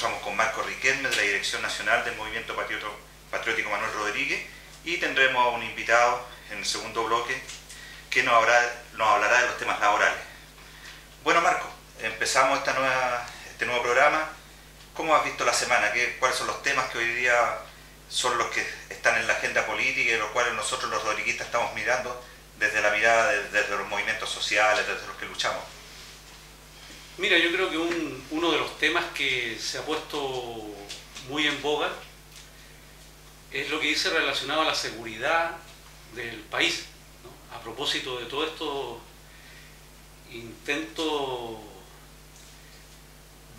encontramos con Marco Riquelme de la Dirección Nacional del Movimiento Patriótico Manuel Rodríguez y tendremos a un invitado en el segundo bloque que nos, nos hablará de los temas laborales. Bueno Marco, empezamos esta nueva, este nuevo programa. ¿Cómo has visto la semana? ¿Qué, ¿Cuáles son los temas que hoy día son los que están en la agenda política y los cuales nosotros los rodriguistas estamos mirando desde la mirada de, desde los movimientos sociales, desde los que luchamos. Mira, yo creo que uno de los temas que se ha puesto muy en boga es lo que dice relacionado a la seguridad del país, a propósito de todo esto intento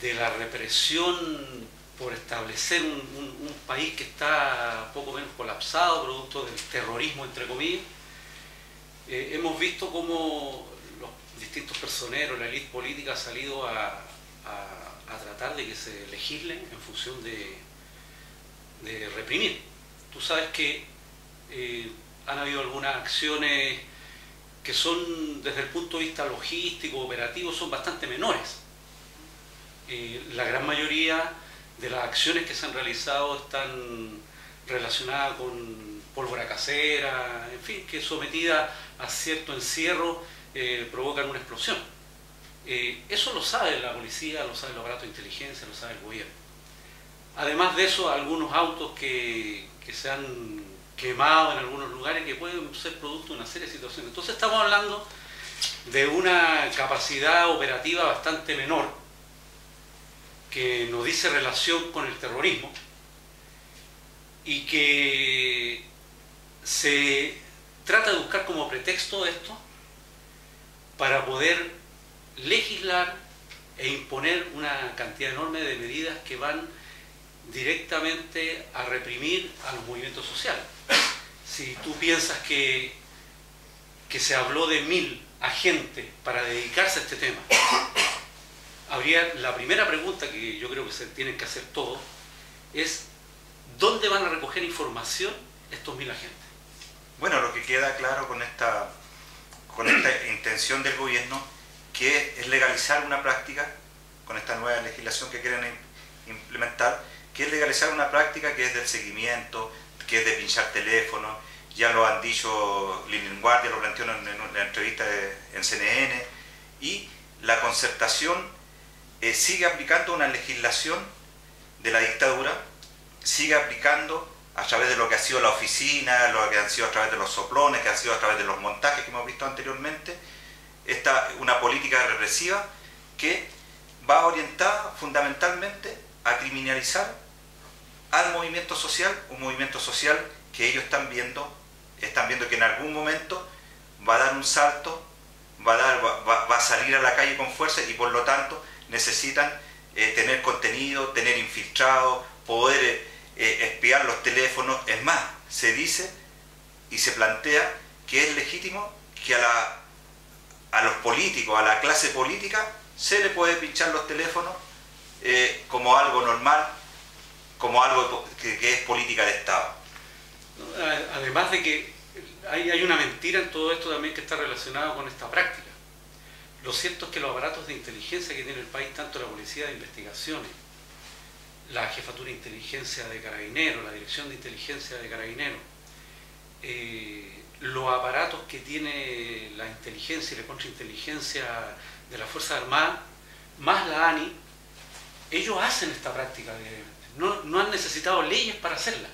de la represión por establecer un, país que está poco menos colapsado, producto del terrorismo, entre comillas. Eh, hemos visto cómo distintos personeros, la élite política ha salido a, tratar de que se legislen en función de, reprimir. Tú sabes que eh, han habido algunas acciones que son, desde el punto de vista logístico, operativo, son bastante menores. Eh, la gran mayoría de las acciones que se han realizado están relacionadas con pólvora casera, en fin, que sometida a cierto encierro eh, provocan una explosión. Eh, eso lo sabe la policía, lo sabe el aparato de inteligencia, lo sabe el gobierno. Además de eso, algunos autos que, que se han quemado en algunos lugares que pueden ser producto de una serie de situaciones. Entonces estamos hablando de una capacidad operativa bastante menor que nos dice relación con el terrorismo y que se trata de buscar como pretexto esto para poder legislar e imponer una cantidad enorme de medidas que van directamente a reprimir a los movimientos sociales. Si tú piensas que, que se habló de mil agentes para dedicarse a este tema, habría la primera pregunta que yo creo que se tienen que hacer todos es ¿dónde van a recoger información estos mil agentes? Bueno, lo que queda claro con esta, con esta intención del gobierno que es legalizar una práctica con esta nueva legislación que quieren implementar, que es legalizar una práctica que es del seguimiento, que es de pinchar teléfono, ya lo han dicho Lilian Guardia, lo planteó en una entrevista en CNN, y la concertación eh, sigue aplicando una legislación de la dictadura, sigue aplicando a través de lo que ha sido la oficina, lo que han sido a través de los soplones, que ha sido a través de los montajes que hemos visto anteriormente, esta, una política represiva que va orientada fundamentalmente a criminalizar al movimiento social, un movimiento social que ellos están viendo, están viendo que en algún momento va a dar un salto, va a, dar, va a salir a la calle con fuerza y por lo tanto necesitan eh, tener contenido, tener infiltrado, poder eh, eh, espiar los teléfonos. Es más, se dice y se plantea que es legítimo que a, la, a los políticos, a la clase política, se le puede pinchar los teléfonos como algo normal, como algo que, que, es política de Estado. Además de que hay, hay una mentira en todo esto también que está relacionado con esta práctica lo cierto es que los aparatos de inteligencia que tiene el país, tanto la Policía de Investigaciones, la Jefatura de Inteligencia de Carabineros, la Dirección de Inteligencia de Carabineros, eh, los aparatos que tiene la inteligencia y la contrainteligencia de las Fuerzas Armadas, más la ANI, ellos hacen esta práctica No, no han necesitado leyes para hacerla.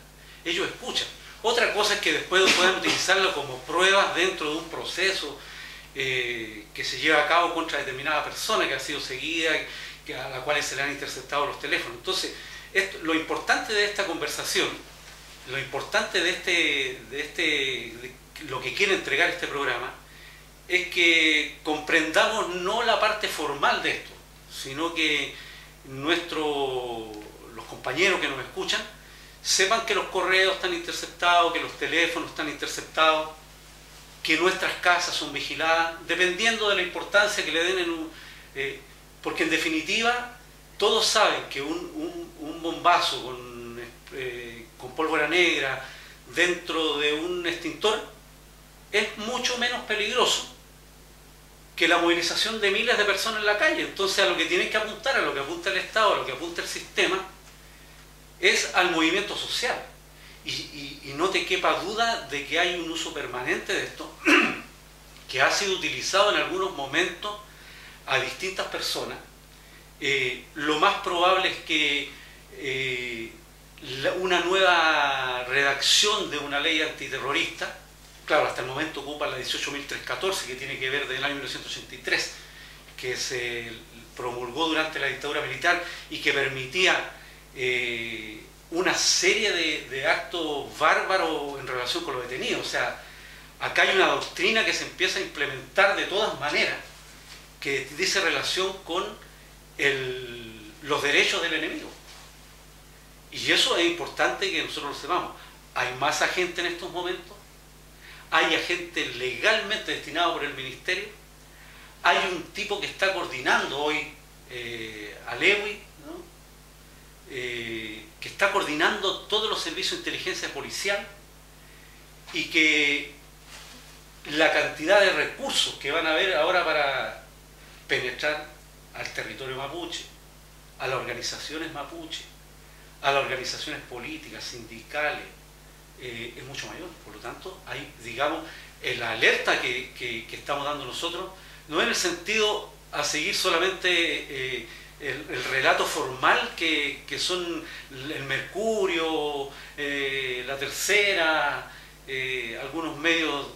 Ellos escuchan. Otra cosa es que después puedan utilizarlo como pruebas dentro de un proceso eh, que se lleva a cabo contra determinada persona que ha sido seguida, a la cual se le han interceptado los teléfonos. Entonces, lo importante de esta conversación, lo importante de este, de este, lo que quiere entregar este programa, es que comprendamos no la parte formal de esto, sino que nuestro, los compañeros que nos escuchan sepan que los correos están interceptados, que los teléfonos están interceptados, que nuestras casas son vigiladas, dependiendo de la importancia que le den en un... Eh, porque en definitiva, todos saben que un, bombazo con, eh, con, pólvora negra dentro de un extintor es mucho menos peligroso que la movilización de miles de personas en la calle. Entonces a lo que tiene que apuntar, a lo que apunta el Estado, a lo que apunta el sistema, es al movimiento social. Y, no te quepa duda de que hay un uso permanente de esto, que ha sido utilizado en algunos momentos a distintas personas. Eh, lo más probable es que eh, una nueva redacción de una ley antiterrorista, claro, hasta el momento ocupa la 18.314, que tiene que ver del año 1983, que se promulgó durante la dictadura militar y que permitía eh, una serie de, actos bárbaros en relación con los detenidos. O sea, acá hay una doctrina que se empieza a implementar de todas maneras, que dice relación con los derechos del enemigo. Y eso es importante que nosotros lo sepamos. Hay más agentes en estos momentos, hay agentes legalmente destinados por el ministerio, hay un tipo que está coordinando hoy eh, a Lewy, eh, que está coordinando todos los servicios de inteligencia policial y que la cantidad de recursos que van a haber ahora para penetrar al territorio mapuche, a las organizaciones mapuche, a las organizaciones políticas, sindicales, eh, es mucho mayor. Por lo tanto, hay, digamos, la alerta que, estamos dando nosotros, no en el sentido a seguir solamente eh, el, relato formal que, son el Mercurio, eh, la Tercera, algunos medios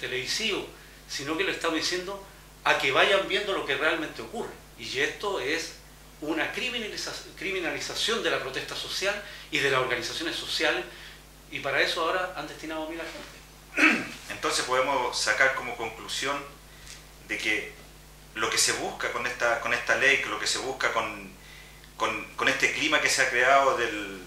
televisivos, sino que lo estamos diciendo a que vayan viendo lo que realmente ocurre. Y esto es una criminalización de la protesta social y de las organizaciones sociales, y para eso ahora han destinado a mil agentes. Entonces podemos sacar como conclusión de que lo que se busca con esta, con esta ley, lo que se busca con, con, este clima que se ha creado del,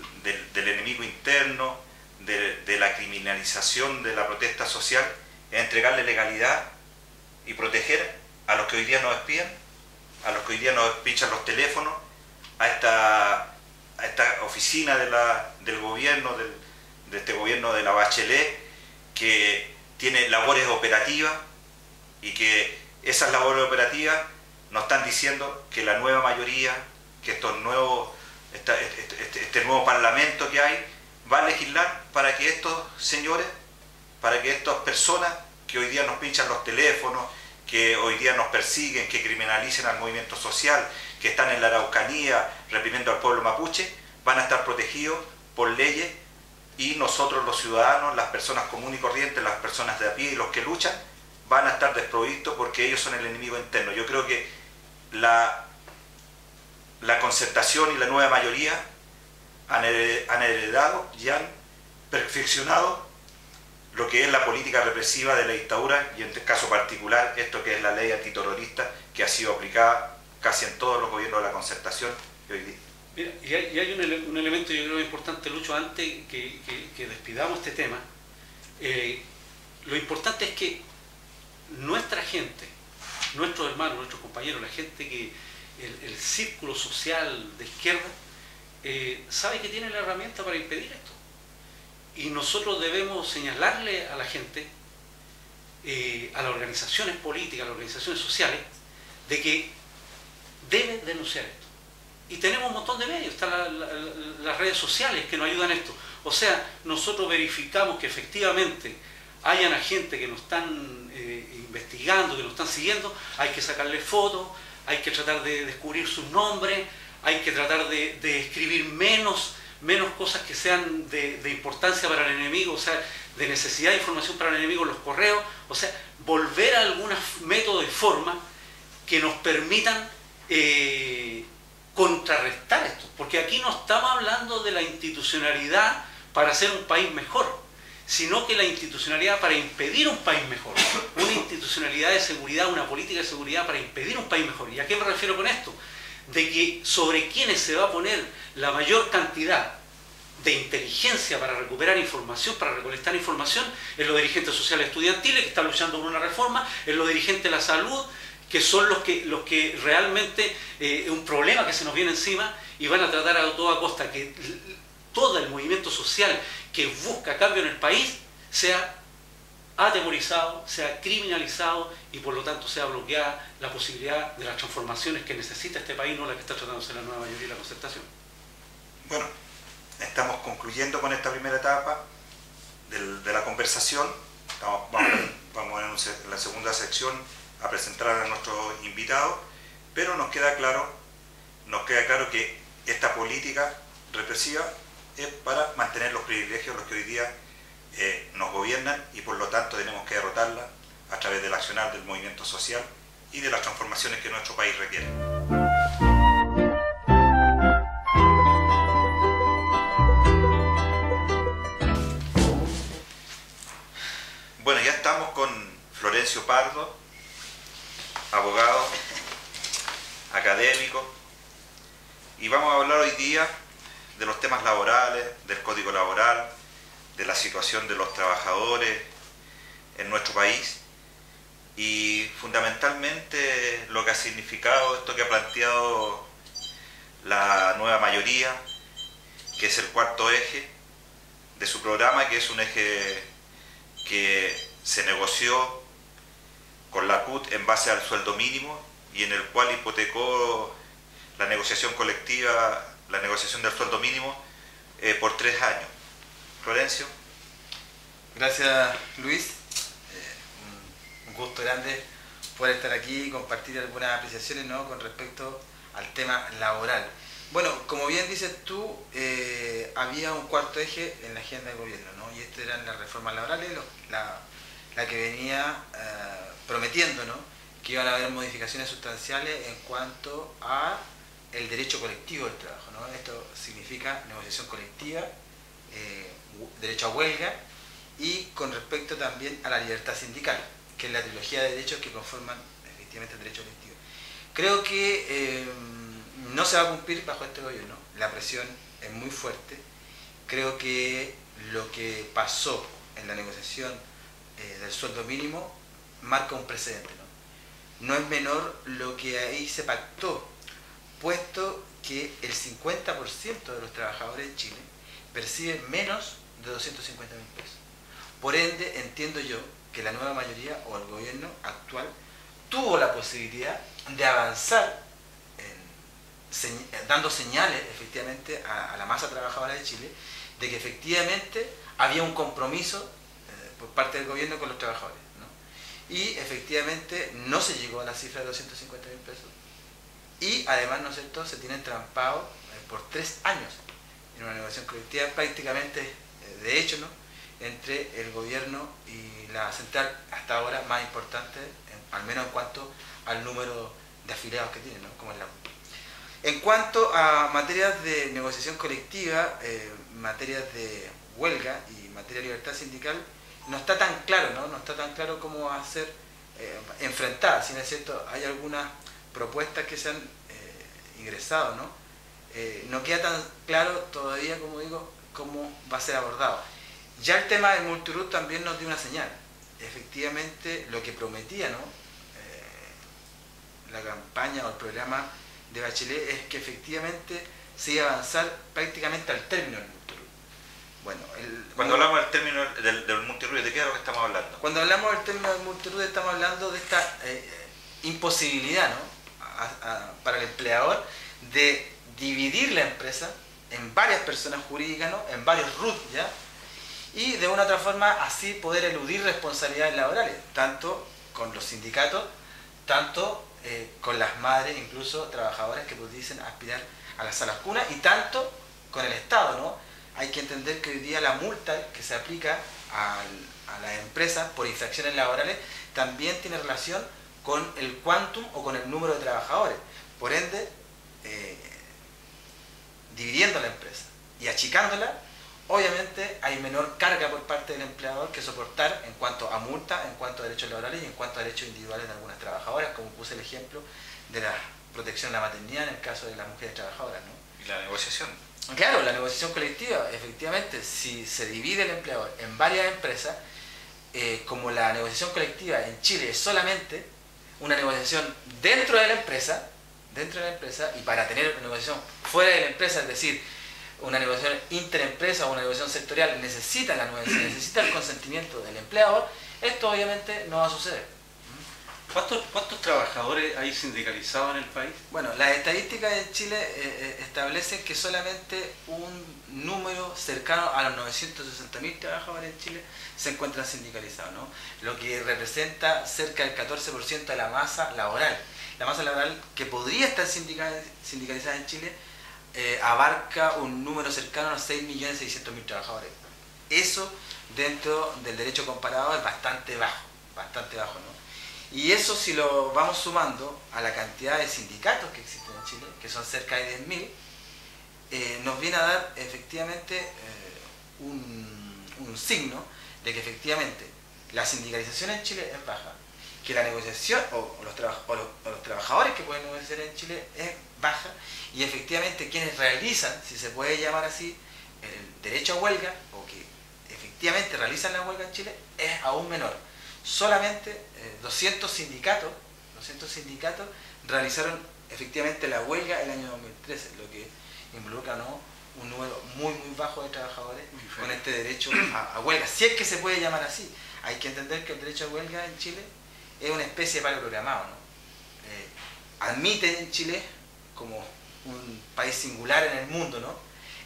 del, enemigo interno, de, de, la criminalización de la protesta social, es entregarle legalidad y proteger a los que hoy día nos espían a los que hoy día nos pinchan los teléfonos, a esta, a esta oficina de del gobierno, de este gobierno de la Bachelet, que tiene labores operativas y que esas labores operativas nos están diciendo que la nueva mayoría, que estos nuevos, este, este, este nuevo parlamento que hay, va a legislar para que estos señores, para que estas personas que hoy día nos pinchan los teléfonos, que hoy día nos persiguen, que criminalicen al movimiento social, que están en la Araucanía reprimiendo al pueblo mapuche, van a estar protegidos por leyes y nosotros los ciudadanos, las personas comunes y corrientes, las personas de a pie y los que luchan, van a estar desprovistos porque ellos son el enemigo interno. Yo creo que la, la concertación y la nueva mayoría han heredado y han perfeccionado lo que es la política represiva de la dictadura y en este caso particular esto que es la ley antiterrorista que ha sido aplicada casi en todos los gobiernos de la concertación hoy día. Mira, y hay, un, elemento yo creo importante, Lucho, antes que, despidamos este tema. Eh, lo importante es que nuestra gente, nuestros hermanos, nuestros compañeros, la gente que, el, círculo social de izquierda, eh, sabe que tiene la herramienta para impedir esto. Y nosotros debemos señalarle a la gente, eh, a las organizaciones políticas, a las organizaciones sociales, de que deben denunciar esto. Y tenemos un montón de medios, están las redes sociales que nos ayudan a esto. O sea, nosotros verificamos que efectivamente hayan agentes que nos están eh, investigando, que nos están siguiendo, hay que sacarle fotos, hay que tratar de descubrir sus nombres, hay que tratar de escribir menos menos cosas que sean de, importancia para el enemigo, o sea, de necesidad de información para el enemigo en los correos, o sea, volver a algunos métodos y formas que nos permitan eh, contrarrestar esto, porque aquí no estamos hablando de la institucionalidad para hacer un país mejor, sino que la institucionalidad para impedir un país mejor, una institucionalidad de seguridad, una política de seguridad para impedir un país mejor. ¿Y a qué me refiero con esto? De que sobre quiénes se va a poner la mayor cantidad de inteligencia para recuperar información, para recolectar información, en los dirigentes sociales estudiantiles que están luchando por una reforma, en los dirigentes de la salud, que son los que, los que realmente eh, es un problema que se nos viene encima y van a tratar a toda costa que todo el movimiento social que busca cambio en el país sea atemorizado, sea criminalizado y por lo tanto sea bloqueada la posibilidad de las transformaciones que necesita este país, no la que está tratando hacer la nueva mayoría de la concertación. Bueno, estamos concluyendo con esta primera etapa de la conversación. vamos, en la segunda sección a presentar a nuestros invitados, pero nos queda claro, nos queda claro que esta política represiva es para mantener los privilegios los que hoy día eh, nos gobiernan y por lo tanto tenemos que derrotarla a través del accionar del movimiento social y de las transformaciones que nuestro país requiere. Bueno, ya estamos con Florencio Pardo, abogado, académico, y vamos a hablar hoy día de los temas laborales, del código laboral, de la situación de los trabajadores en nuestro país y fundamentalmente lo que ha significado esto que ha planteado la nueva mayoría, que es el cuarto eje de su programa, que es un eje que se negoció con la CUT en base al sueldo mínimo y en el cual hipotecó la negociación colectiva, la negociación del sueldo mínimo eh, por tres años. Florencio. Gracias Luis, eh, un gusto grande poder estar aquí y compartir algunas apreciaciones ¿no? con respecto al tema laboral. Bueno, como bien dices tú, eh, había un cuarto eje en la agenda del gobierno, ¿no? y estas eran las reformas laborales, la, la, que venía eh, prometiendo ¿no? que iban a haber modificaciones sustanciales en cuanto a el derecho colectivo del trabajo. ¿no? Esto significa negociación colectiva, derecho a huelga y con respecto también a la libertad sindical, que es la trilogía de derechos que conforman efectivamente el derecho colectivo. Creo que eh, no se va a cumplir bajo este gobierno, la presión es muy fuerte, creo que lo que pasó en la negociación eh, del sueldo mínimo marca un precedente. ¿no? no es menor lo que ahí se pactó, puesto que el 50% de los trabajadores en Chile perciben menos de 250 mil pesos. Por ende, entiendo yo que la nueva mayoría o el gobierno actual tuvo la posibilidad de avanzar dando señales efectivamente a, la masa trabajadora de Chile de que efectivamente había un compromiso eh, por parte del gobierno con los trabajadores. Y efectivamente no se llegó a la cifra de 250 mil pesos. Y además, ¿no es cierto?, se tienen trampado eh, por tres años en una negociación colectiva prácticamente, eh, de hecho, ¿no? entre el gobierno y la central hasta ahora más importante, al menos en cuanto al número de afiliados que tiene, ¿no? como es la En cuanto a materias de negociación colectiva, eh, materias de huelga y materia de libertad sindical, no está tan claro, ¿no? No está tan claro cómo va a ser eh, enfrentada, si no es cierto, hay algunas propuestas que se han eh, ingresado, ¿no? No queda tan claro todavía, como digo, cómo va a ser abordado. Ya el tema del multiroot también nos dio una señal. Efectivamente, lo que prometía ¿no? Eh, la campaña o el programa de Bachelet es que efectivamente se iba a avanzar prácticamente al término del multiroot. Bueno, Cuando hablamos del término del, del ¿de qué es lo que estamos hablando? Cuando hablamos del término del multiroot estamos hablando de esta eh, imposibilidad ¿no? para el empleador de dividir la empresa en varias personas jurídicas, en varios RUT, ¿ya? y de una u otra forma así poder eludir responsabilidades laborales, tanto con los sindicatos, tanto eh, con las madres, incluso trabajadoras que pudiesen aspirar a las salas cunas y tanto con el Estado. ¿no? Hay que entender que hoy día la multa que se aplica a, las empresas por infracciones laborales también tiene relación con el quantum o con el número de trabajadores. Por ende, eh, dividiendo la empresa y achicándola, obviamente hay menor carga por parte del empleador que soportar en cuanto a multa, en cuanto a derechos laborales y en cuanto a derechos individuales de algunas trabajadoras, como puse el ejemplo de la protección de la maternidad en el caso de las mujeres trabajadoras. ¿Y la negociación? Claro, la negociación colectiva, efectivamente, si se divide el empleador en varias empresas, eh, como la negociación colectiva en Chile es solamente una negociación dentro de la empresa, dentro de la empresa, y para tener una negociación fuera de la empresa, es decir, una negociación interempresa o una negociación sectorial necesita la necesita el consentimiento del empleador, esto obviamente no va a suceder. ¿Cuántos, ¿Cuántos, trabajadores hay sindicalizados en el país? Bueno, las estadísticas de Chile eh, eh, establecen que solamente un número cercano a los 960.000 trabajadores en Chile se encuentran sindicalizados, ¿no? lo que representa cerca del 14% de la masa laboral. La masa laboral que podría estar sindicalizada en Chile eh, abarca un número cercano a los 6.600.000 trabajadores. Eso dentro del derecho comparado es bastante bajo, bastante bajo, ¿no? Y eso si lo vamos sumando a la cantidad de sindicatos que existen en Chile, que son cerca de 10.000, eh, nos viene a dar efectivamente eh, un, un, signo de que efectivamente la sindicalización en Chile es baja, que la negociación o, los, o los, trabajadores que pueden negociar en Chile es baja y efectivamente quienes realizan, si se puede llamar así, el derecho a huelga o que efectivamente realizan la huelga en Chile es aún menor. Solamente 200 eh, sindicatos, 200 sindicatos realizaron efectivamente la huelga el año 2013, lo que involucra un número muy muy bajo de trabajadores con este derecho a, huelga, si es que se puede llamar así. Hay que entender que el derecho a huelga en Chile es una especie de paro programado. ¿no? Eh, admite en Chile, como un país singular en el mundo, ¿no?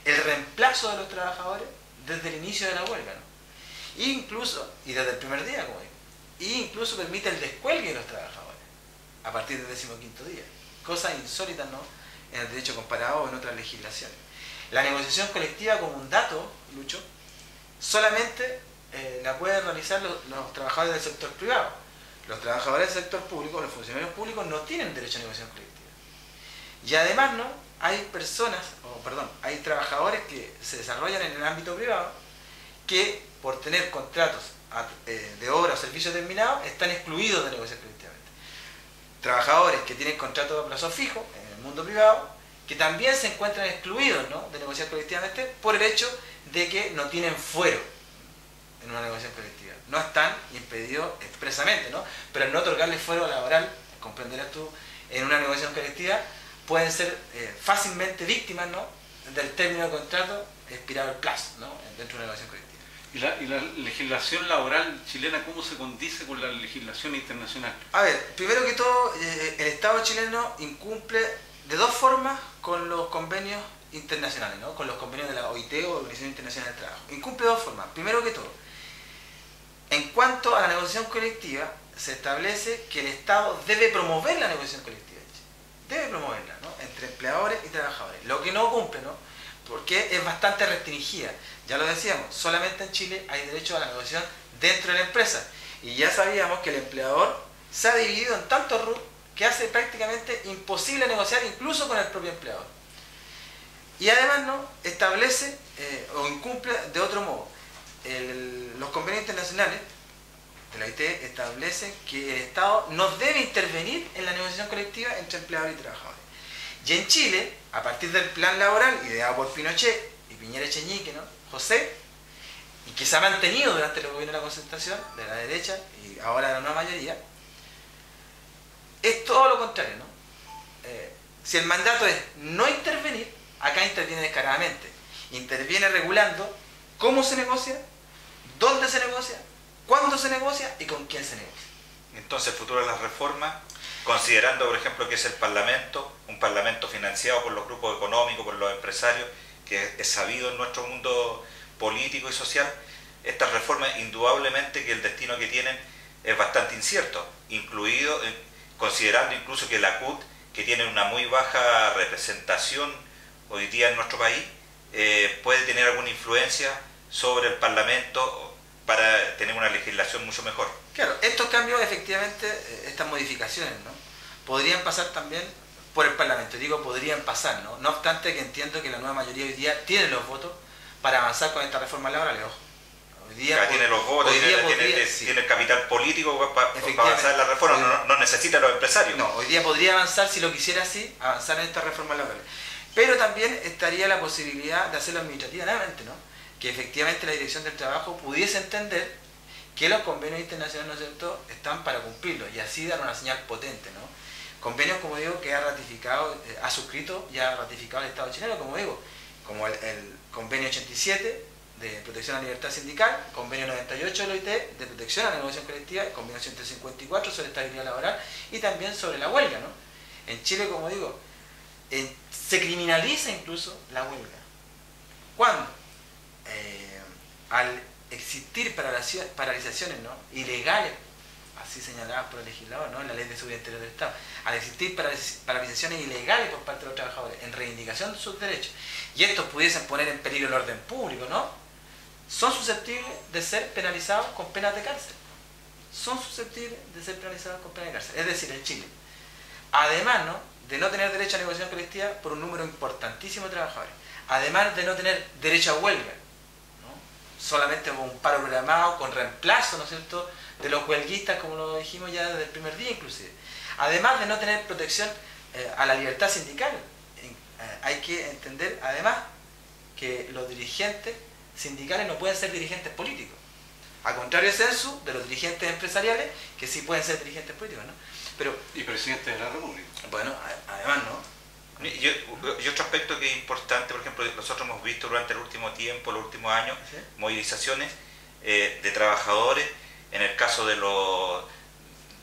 el reemplazo de los trabajadores desde el inicio de la huelga. ¿no? Incluso, y desde el primer día, como digo e incluso permite el descuelgue de los trabajadores a partir del decimoquinto día. Cosas insólitas ¿no? en el derecho comparado o en otras legislaciones. La negociación colectiva como un dato, Lucho, solamente eh, la pueden realizar los, trabajadores del sector privado. Los trabajadores del sector público, los funcionarios públicos, no tienen derecho a negociación colectiva. Y además, ¿no? Hay personas, o perdón, hay trabajadores que se desarrollan en el ámbito privado que por tener contratos eh, de obra o servicio terminado están excluidos de negociar colectivamente. Trabajadores que tienen contrato de plazo fijo en el mundo privado, que también se encuentran excluidos de negociar colectivamente por el hecho de que no tienen fuero en una negociación colectiva. No están impedidos expresamente, ¿no? pero al no otorgarles fuero laboral, comprenderás tú, en una negociación colectiva, pueden ser eh, fácilmente víctimas ¿no? del término de contrato expirado el plazo ¿no? dentro de una negociación colectiva. ¿Y la, legislación laboral chilena cómo se condice con la legislación internacional? A ver, primero que todo, eh, el Estado chileno incumple de dos formas con los convenios internacionales, ¿no? con los convenios de la OIT o Organización Internacional del Trabajo. Incumple de dos formas. Primero que todo, en cuanto a la negociación colectiva, se establece que el Estado debe promover la negociación colectiva. Debe promoverla, ¿no? Entre empleadores y trabajadores. Lo que no cumple, ¿no? Porque es bastante restringida. Ya lo decíamos, solamente en Chile hay derecho a la negociación dentro de la empresa. Y ya sabíamos que el empleador se ha dividido en tantos RUT que hace prácticamente imposible negociar incluso con el propio empleador. Y además no establece eh, o incumple de otro modo. Los convenios internacionales de la IT establecen que el Estado no debe intervenir en la negociación colectiva entre empleadores y trabajadores. Y en Chile, a partir del plan laboral ideado por Pinochet y Piñera Echeñique, ¿no? José, y que se ha mantenido durante el gobierno de la concentración, de la derecha y ahora de la nueva mayoría, es todo lo contrario. ¿no? Eh, si el mandato es no intervenir, acá interviene descaradamente. Interviene regulando cómo se negocia, dónde se negocia, cuándo se negocia y con quién se negocia. Entonces, futuro de las reformas, considerando, por ejemplo, que es el Parlamento, un Parlamento financiado por los grupos económicos, por los empresarios, que es sabido en nuestro mundo político y social, estas reformas indudablemente que el destino que tienen es bastante incierto, incluido, eh, considerando incluso que la CUT, que tiene una muy baja representación hoy día en nuestro país, eh, puede tener alguna influencia sobre el Parlamento para tener una legislación mucho mejor. Claro, estos cambios, efectivamente, eh, estas modificaciones, ¿no? podrían pasar también por el Parlamento. Digo, podrían pasar, ¿no? No obstante que entiendo que la nueva mayoría hoy día tiene los votos para avanzar con esta reforma laboral, ojo. Hoy día tiene los votos, tiene, tiene, el capital político para, avanzar en la reforma, no, no, necesita los empresarios. No, hoy día podría avanzar, si lo quisiera así, avanzar en esta reforma laboral. Pero también estaría la posibilidad de hacerlo administrativamente, ¿no? Que efectivamente la Dirección del Trabajo pudiese entender que los convenios internacionales, ¿no están para cumplirlo y así dar una señal potente, ¿no? Convenios, como digo, que ha ratificado, eh, ha suscrito y ha ratificado el Estado chileno, como digo, como el, convenio 87 de protección a la libertad sindical, convenio 98 del OIT de protección a la negociación colectiva, convenio 154 sobre estabilidad laboral y también sobre la huelga. ¿no? En Chile, como digo, se criminaliza incluso la huelga. ¿Cuándo? Eh, al existir paralizaciones ¿no? ilegales así señaladas por el legislador, ¿no? en la ley de seguridad interior del Estado, al existir paralizaciones ilegales por parte de los trabajadores en reivindicación de sus derechos, y estos pudiesen poner en peligro el orden público, ¿no? Son susceptibles de ser penalizados con penas de cárcel. Son susceptibles de ser penalizados con penas de cárcel. Es decir, en Chile. Además, ¿no? De no tener derecho a negociación colectiva por un número importantísimo de trabajadores. Además de no tener derecho a huelga. Solamente un paro programado, con reemplazo, ¿no es cierto?, de los huelguistas, como lo dijimos ya desde el primer día inclusive. Además de no tener protección eh, a la libertad sindical. Eh, hay que entender además que los dirigentes sindicales no pueden ser dirigentes políticos. A contrario censo de los dirigentes empresariales, que sí pueden ser dirigentes políticos, ¿no? Pero, y presidentes de la República. Bueno, además, ¿no? Y, otro aspecto que es importante, por ejemplo, nosotros hemos visto durante el último tiempo, los últimos años, movilizaciones eh, de trabajadores en el caso de los,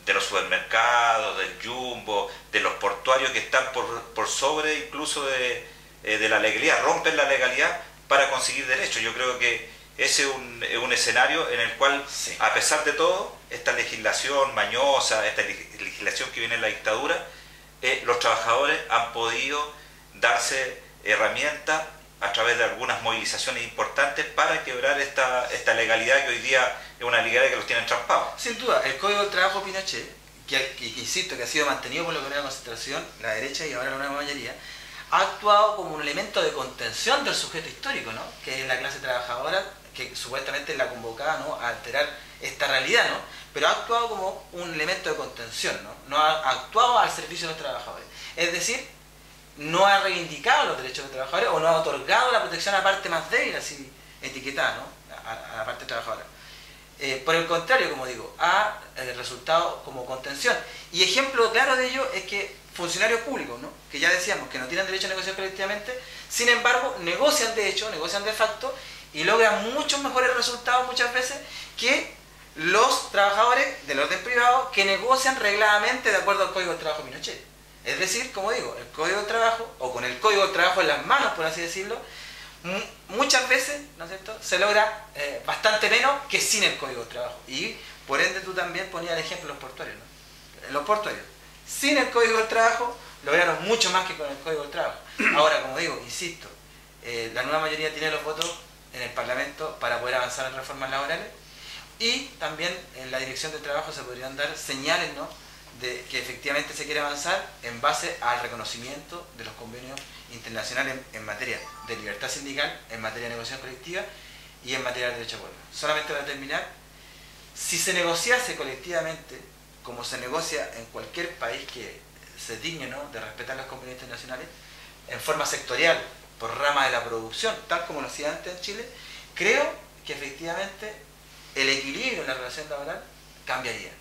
de los supermercados, del jumbo, de los portuarios que están por, sobre incluso de, eh, de, la legalidad, rompen la legalidad para conseguir derechos. Yo creo que ese es un, un escenario en el cual, a pesar de todo, esta legislación mañosa, esta legislación que viene en la dictadura, eh, los trabajadores han podido darse herramientas a través de algunas movilizaciones importantes para quebrar esta, esta legalidad que hoy día es una legalidad que los tiene entrampados. Sin duda, el Código del Trabajo Pinochet, que, insisto que ha sido mantenido por la Comunidad Concentración, la derecha y ahora la nueva mayoría, ha actuado como un elemento de contención del sujeto histórico, ¿no? que es la clase trabajadora, que supuestamente es la convocada ¿no? a alterar esta realidad, ¿no? Pero ha actuado como un elemento de contención, ¿no? no ha actuado al servicio de los trabajadores. Es decir, no ha reivindicado los derechos de los trabajadores o no ha otorgado la protección a la parte más débil, así etiquetada, ¿no? a, la parte trabajadora. Eh, por el contrario, como digo, ha eh, resultado como contención. Y ejemplo claro de ello es que funcionarios públicos, ¿no? que ya decíamos que no tienen derecho a negociar colectivamente, sin embargo, negocian de hecho, negocian de facto y logran muchos mejores resultados muchas veces que los trabajadores del orden privado que negocian regladamente de acuerdo al Código de Trabajo Pinochet. Es decir, como digo, el código de trabajo, o con el código de trabajo en las manos, por así decirlo, muchas veces, ¿no es cierto?, se logra eh, bastante menos que sin el código de trabajo. Y por ende tú también ponías el ejemplo de los portuarios, ¿no? Los portuarios, sin el código de trabajo, lograron mucho más que con el código de trabajo. Ahora, como digo, insisto, eh, la nueva mayoría tiene los votos en el Parlamento para poder avanzar en reformas laborales y también en la dirección de trabajo se podrían dar señales, ¿no?, de que efectivamente se quiere avanzar en base al reconocimiento de los convenios internacionales en, materia de libertad sindical, en materia de negociación colectiva y en materia de derecho a huelga. Solamente para terminar, si se negociase colectivamente, como se negocia en cualquier país que se digne de respetar los convenios internacionales, en forma sectorial, por rama de la producción, tal como lo hacía antes en Chile, creo que efectivamente el equilibrio en la relación laboral cambiaría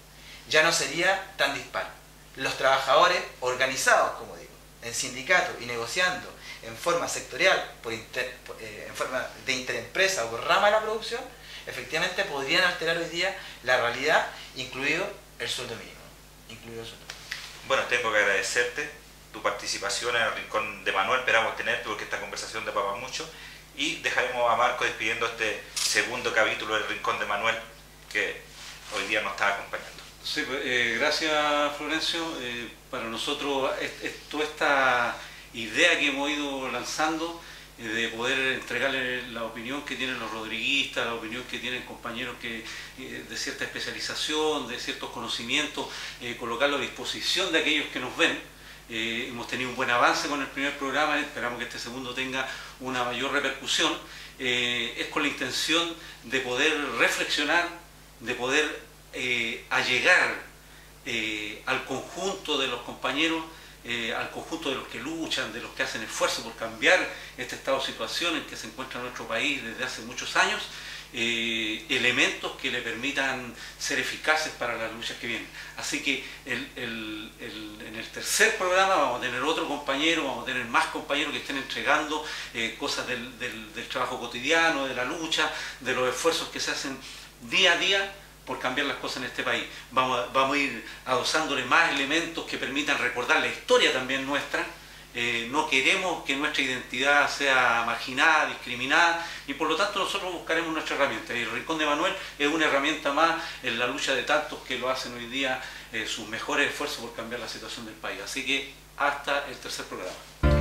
ya no sería tan dispar. Los trabajadores organizados, como digo, en sindicatos y negociando en forma sectorial, por eh, en forma de interempresa o por rama de la producción, efectivamente podrían alterar hoy día la realidad, incluido el sueldo mínimo. Incluido el sueldo Bueno, tengo que agradecerte tu participación en el Rincón de Manuel, esperamos tenerte porque esta conversación te mucho y dejaremos a Marco despidiendo este segundo capítulo del Rincón de Manuel que hoy día nos está acompañando. Sí, pues, eh, gracias Florencio. Eh, para nosotros toda esta idea que hemos ido lanzando eh, de poder entregarle la opinión que tienen los rodriguistas, la opinión que tienen compañeros que, de cierta especialización, de ciertos conocimientos, colocarlo a disposición de aquellos que nos ven. hemos tenido un buen avance con el primer programa, esperamos que este segundo tenga una mayor repercusión. es con la intención de poder reflexionar, de poder eh, a llegar eh, al conjunto de los compañeros, eh, al conjunto de los que luchan, de los que hacen esfuerzo por cambiar este estado de situación en que se encuentra nuestro país desde hace muchos años, eh, elementos que le permitan ser eficaces para las luchas que vienen. Así que en el tercer programa vamos a tener otro compañero, vamos a tener más compañeros que estén entregando eh, cosas del, trabajo cotidiano, de la lucha, de los esfuerzos que se hacen día a día por cambiar las cosas en este país. Vamos vamos a ir adosándole más elementos que permitan recordar la historia también nuestra, eh, no queremos que nuestra identidad sea marginada, discriminada y por lo tanto nosotros buscaremos nuestra herramienta. Y el Rincón de Manuel es una herramienta más en la lucha de tantos que lo hacen hoy día eh, sus mejores esfuerzos por cambiar la situación del país. Así que hasta el tercer programa.